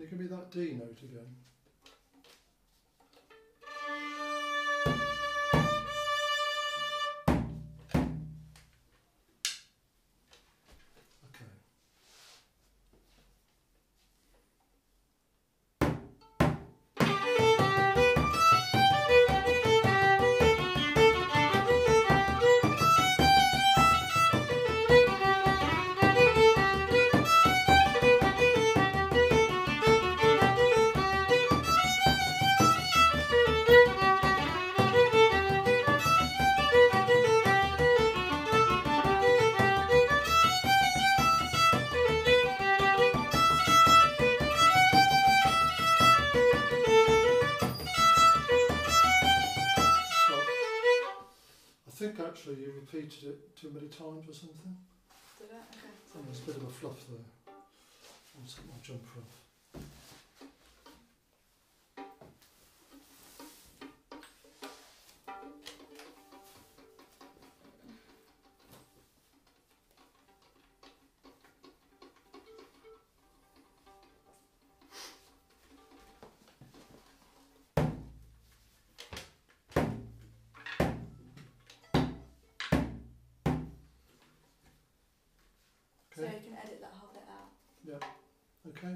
Can you give me that D note again? Actually you repeated it too many times or something. Did it? Okay. Oh, there's a bit of a fluff there. I'll take my jumper off. So Okay. you can edit that whole bit out. Okay.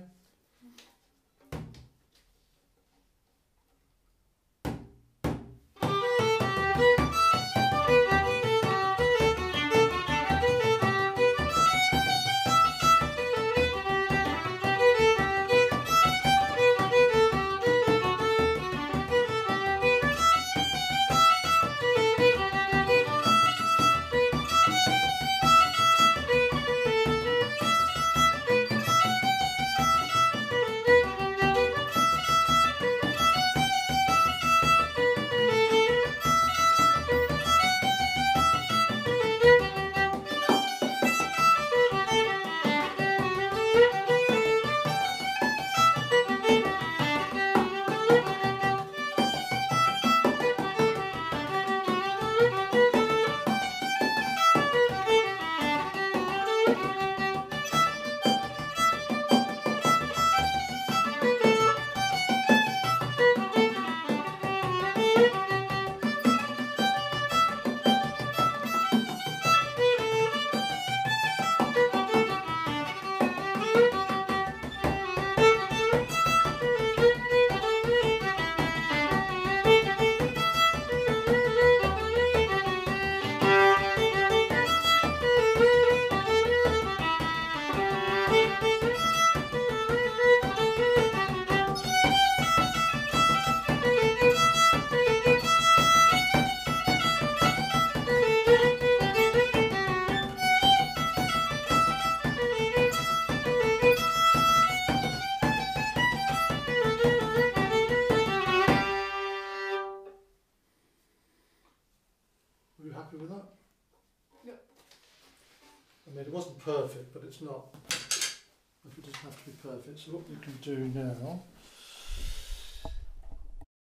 Mean, it wasn't perfect, but it's not. It doesn't have to be perfect. So what you can do now